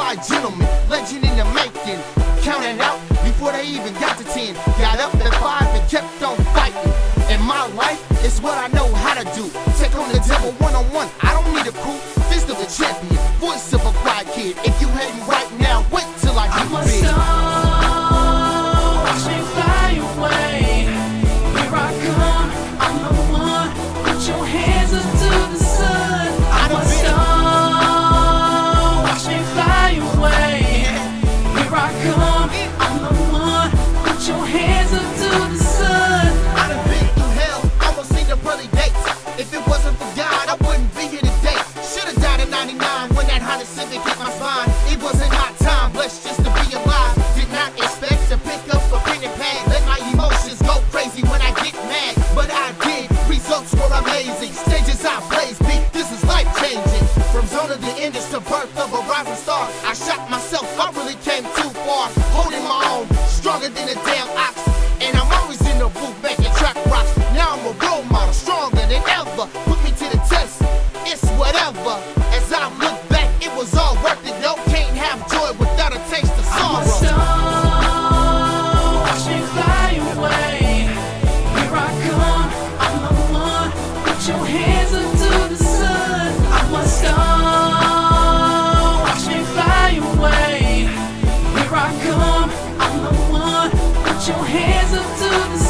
Certified gentleman, legend in the making. Counting out before they even got to ten. Got up at five and kept on fighting. And my life is what I know how to do. Take on the devil one on one. I don't need a crew. Fist of a champion, voice of a quiet kid. If you hating right whatever. As I look back, it was all worth it. No, can't have joy without a taste of sorrow. I'm a star fly away. Here I come, I'm the one. Put your hands up to the sun. I'm a star fly away. Here I come, I'm the one. Put your hands up to the sun.